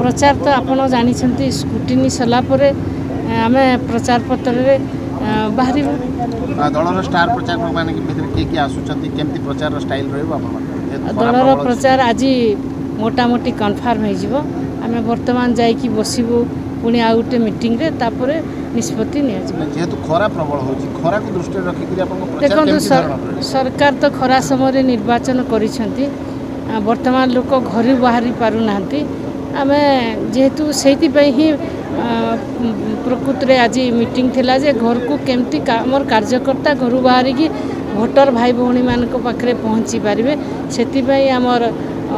প্রচার তো আপনার জাঁচান স্কুটিনি সরলা পরে আমি প্রচার পত্রে বাহারি দলর স্টার প্রচারক মানে কে কে আসুচার কেমতি প্রচার স্টাইল রহব আপনার দলর প্রচার আজ মোটামুটি কনফর্ম হয়ে যাব আমি বর্তমান যাইকি বসিবু পুনি আউ মিটিং মিটিংরে তাপরে নিষ্পতি নিয়ে যেহেতু খরা প্রবল হচ্ছে খরা দৃষ্টি রাখি দেখুন সরকার তো খরা সময় নির্বাচন করছেন বর্তমান লোক ঘরে বাহারি পারু না ଆମେ ଯେହେତୁ ସେଇଥିପାଇଁ ହିଁ ପ୍ରକୃତରେ ଆଜି ମିଟିଂ ଥିଲା ଯେ ଘରକୁ କେମିତି ଆମର କାର୍ଯ୍ୟକର୍ତ୍ତା ଘରୁ ବାହାରିକି ଭୋଟର ଭାଇ ଭଉଣୀମାନଙ୍କ ପାଖରେ ପହଞ୍ଚି ପାରିବେ ସେଥିପାଇଁ ଆମର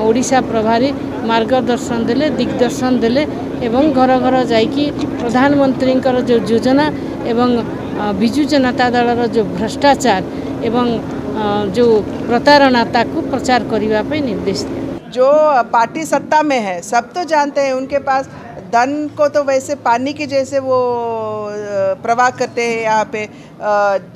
ଓଡ଼ିଶା ପ୍ରଭାରୀ ମାର୍ଗଦର୍ଶନ ଦେଲେ ଦିଗ୍ଦର୍ଶନ ଦେଲେ ଏବଂ ଘର ଘର ଯାଇକି ପ୍ରଧାନମନ୍ତ୍ରୀଙ୍କର ଯେଉଁ ଯୋଜନା ଏବଂ ବିଜୁ ଜନତା ଦଳର ଯେଉଁ ଭ୍ରଷ୍ଟାଚାର ଏବଂ ଯେଉଁ ପ୍ରତାରଣା ତାକୁ ପ୍ରଚାର କରିବା ପାଇଁ ନିର୍ଦ୍ଦେଶ ଦିଏ जो पार्टी सत्ता में है सब तो जानते हैं उनके पास धन को तो वैसे पानी के जैसे वो प्रवाह करते हैं यहाँ पे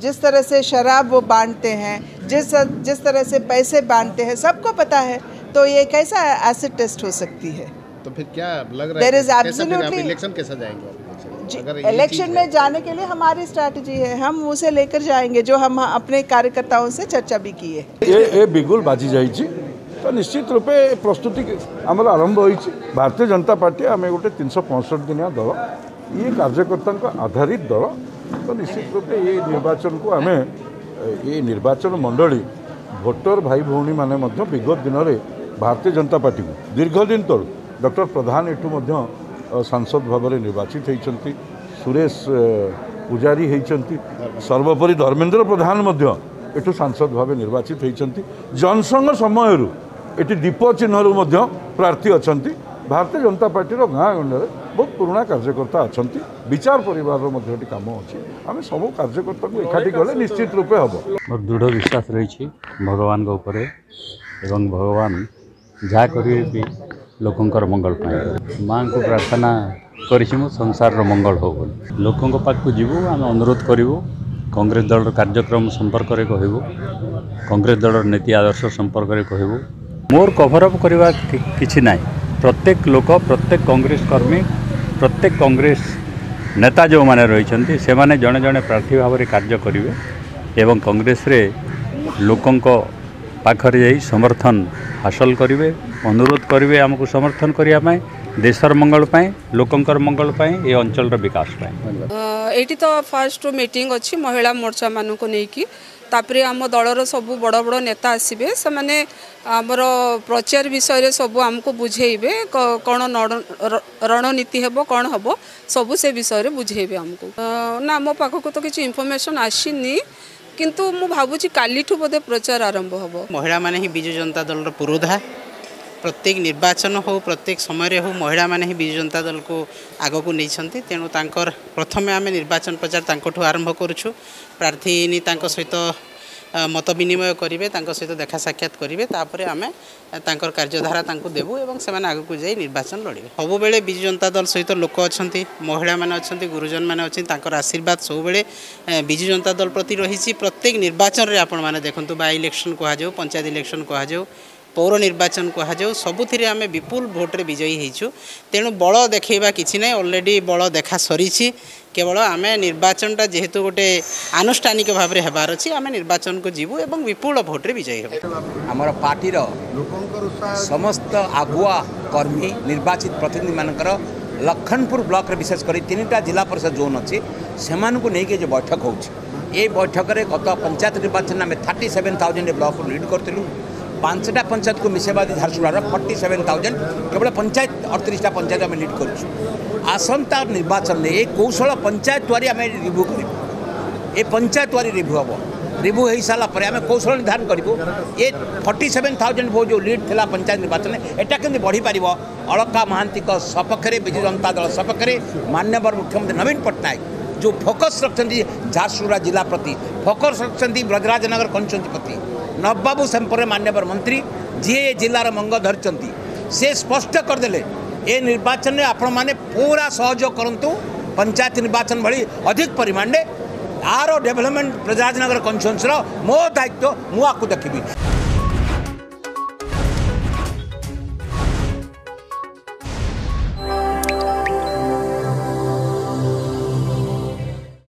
जिस तरह से शराब वो बांटते हैं जिस जिस तरह से पैसे बांटते हैं सबको पता है तो ये कैसा एसिड टेस्ट हो सकती है तो फिर क्या लग रहा There है इलेक्शन कैसा जाएंगे इलेक्शन में जाने के लिए हमारी स्ट्रैटेजी है हम उसे लेकर जाएंगे जो हम अपने कार्यकर्ताओं से चर्चा भी की है बिल्कुल बाजी जाएगी त निश्चित रूप प्रस्तुति आम आरम्भ भारतीय जनता पार्टी आम गए पँसठ दिन दल यार्जकर्ता आधारित दल त निश्चित रूप निर्वाचन को आमे य निर्वाचन मण्डली भोटर भाइभी विगत दिन भारतीय जनता पर्टी दीर्घदिन तलु डक्टर प्रधान एठु सांसद भाव निर्वाचित हुन्छ सुरेश पूजा है सर्वोपरि धर्मेन्द्र प्रधान सांसद भावे निर्वाचित हुन्छ जनसङ्घ समयहरू ଏଠି ଦୀପ ଚିହ୍ନରୁ ମଧ୍ୟ ପ୍ରାର୍ଥୀ ଅଛନ୍ତି ଭାରତୀୟ ଜନତା ପାର୍ଟିର ଗାଁ ଗଣ୍ଡରେ ବହୁତ ପୁରୁଣା କାର୍ଯ୍ୟକର୍ତ୍ତା ଅଛନ୍ତି ବିଚାର ପରିବାରର ମଧ୍ୟ ଏଠି କାମ ଅଛି ଆମେ ସବୁ କାର୍ଯ୍ୟକର୍ତ୍ତାଙ୍କୁ ଏକାଠି କଲେ ନିଶ୍ଚିତ ରୂପେ ହେବ ମୋର ଦୃଢ଼ ବିଶ୍ୱାସ ରହିଛି ଭଗବାନଙ୍କ ଉପରେ ଏବଂ ଭଗବାନ ଯାହା କରିବେ ବି ଲୋକଙ୍କର ମଙ୍ଗଳ ପାଇଁ ମାଆଙ୍କୁ ପ୍ରାର୍ଥନା କରିଛି ମୁଁ ସଂସାରର ମଙ୍ଗଳ ହେଉ ବୋଲି ଲୋକଙ୍କ ପାଖକୁ ଯିବୁ ଆମେ ଅନୁରୋଧ କରିବୁ କଂଗ୍ରେସ ଦଳର କାର୍ଯ୍ୟକ୍ରମ ସମ୍ପର୍କରେ କହିବୁ କଂଗ୍ରେସ ଦଳର ନୀତି ଆଦର୍ଶ ସମ୍ପର୍କରେ କହିବୁ ମୋର କଭର ଅପ୍ କରିବା କିଛି ନାହିଁ ପ୍ରତ୍ୟେକ ଲୋକ ପ୍ରତ୍ୟେକ କଂଗ୍ରେସ କର୍ମୀ ପ୍ରତ୍ୟେକ କଂଗ୍ରେସ ନେତା ଯେଉଁମାନେ ରହିଛନ୍ତି ସେମାନେ ଜଣେ ଜଣେ ପ୍ରାର୍ଥୀ ଭାବରେ କାର୍ଯ୍ୟ କରିବେ ଏବଂ କଂଗ୍ରେସରେ ଲୋକଙ୍କ ପାଖରେ ଯାଇ ସମର୍ଥନ हासल करेंगे अनुरोध करेंगे आमको समर्थन करने देशर मंगलपाई लोकंर मंगलपाई ये अंचल विकास ये तो फास्ट मीट अच्छी महिला मोर्चा मान मानक नहींकपर आम दल रु बड़ बड़ नेता आसबे से मैंने आमर प्रचार विषय सब आमको बुझेबे कौन रणनीति हे कौन हम सब से विषय बुझे आमको ना मो पाखक तो किसी इनफर्मेसन आसनी କିନ୍ତୁ ମୁଁ ଭାବୁଛି କାଲିଠୁ ବୋଧେ ପ୍ରଚାର ଆରମ୍ଭ ହେବ ମହିଳାମାନେ ହିଁ ବିଜୁ ଜନତା ଦଳର ପୁରୋଧା ପ୍ରତ୍ୟେକ ନିର୍ବାଚନ ହେଉ ପ୍ରତ୍ୟେକ ସମୟରେ ହେଉ ମହିଳାମାନେ ହିଁ ବିଜୁ ଜନତା ଦଳକୁ ଆଗକୁ ନେଇଛନ୍ତି ତେଣୁ ତାଙ୍କର ପ୍ରଥମେ ଆମେ ନିର୍ବାଚନ ପ୍ରଚାର ତାଙ୍କଠୁ ଆରମ୍ଭ କରୁଛୁ ପ୍ରାର୍ଥିନୀ ତାଙ୍କ ସହିତ মত বিনিময় করবে তাঁর সহ দেখা সাক্ষাৎ করবে তাপরে আমি তাঁর কার্যধারা তাঁকু দেবু এবং সে আগুক যাই নির্বাচন লড়বে সবুলে বিজু জনতা দল সহ লোক অনেক মহিলা মানে অনেক গুরুজন মানে অনেক তাঁর আশীর্বাদ সবুলে বিজু জনতা দল প্রতি রয়েছে প্রত্যেক নির্বাচনের আপনার দেখুন বা ইলেকশন কুহযাও পঞ্চায়েত ইলেকশন কুহযাও পৌর নির্বাচন কুহযাও সবুথিরে আমি বিপুল ভোটে বিজয়ী হয়েছু তেমন বড় দেখা কিছু না অলরেডি বড় দেখা সরিছি কেবল আমি নির্বাচনটা যেহেতু গোটে আনুষ্ঠানিক ভাবে হবার অছি আমি কু যু এবং বিপুল ভোটে বিজয়ী হব আমার পার্টির সমস্ত আগুয়া কর্মী নির্বাচিত প্রতিনিধি মান লক্ষণপুর ব্লক বিশেষ করে তিনটা জেলা পরিষদ জোন অনেক সেমানকু নেইকে যে বৈঠক হচ্ছে এই বৈঠকের গত পঞ্চায়েত নির্বাচন আমি thirty seven thousand block lead করলু पांचटा पंचायत को मिसेवा झारसुगुड़ा फर्टी सेवेन थाउजेंड केवल पंचायत अड़तीसटा पंचायत आम लिड कर आसंता निर्वाचन में ये कौशल पंचायत द्वारी आम रिव्यू कर पंचायत द्वारी रिव्यू हम रिव्यू हो सारापर आम कौशल निर्धारण करूँ ये फर्टी सेवेन थाउजेंड भो जो लिड था पंचायत निर्वाचन एटा के बढ़ी पार अलका महांती सपक्ष में विजु जनता दल सपक्ष मानवर मुख्यमंत्री नवीन पट्टनायक जो ଫୋକସ୍ ରଖିଛନ୍ତି ଝାରସୁଗୁଡ଼ା ଜିଲ୍ଲା ପ୍ରତି ଫୋକସ୍ ରଖିଛନ୍ତି ବ୍ରଜରାଜନଗର କଞ୍ଚନ୍ତି ପ୍ରତି ନବବାବୁ ସେମ୍ପରେ ମାନ୍ୟବର ମନ୍ତ୍ରୀ ଯିଏ ଏ ଜିଲ୍ଲାର ମଙ୍ଗ ଧରିଛନ୍ତି ସେ ସ୍ପଷ୍ଟ କରିଦେଲେ ଏ ନିର୍ବାଚନରେ ଆପଣମାନେ ପୁରା ସହଯୋଗ କରନ୍ତୁ ପଞ୍ଚାୟତ ନିର୍ବାଚନ ଭଳି ଅଧିକ ପରିମାଣରେ ଆର ଡେଭଲପମେଣ୍ଟ ବ୍ରଜରାଜନଗର କନଷ୍ଟିଚୁଏନ୍ସିର ମୋ ଦାୟିତ୍ୱ ମୁଁ ଆକୁ ଦେଖିବି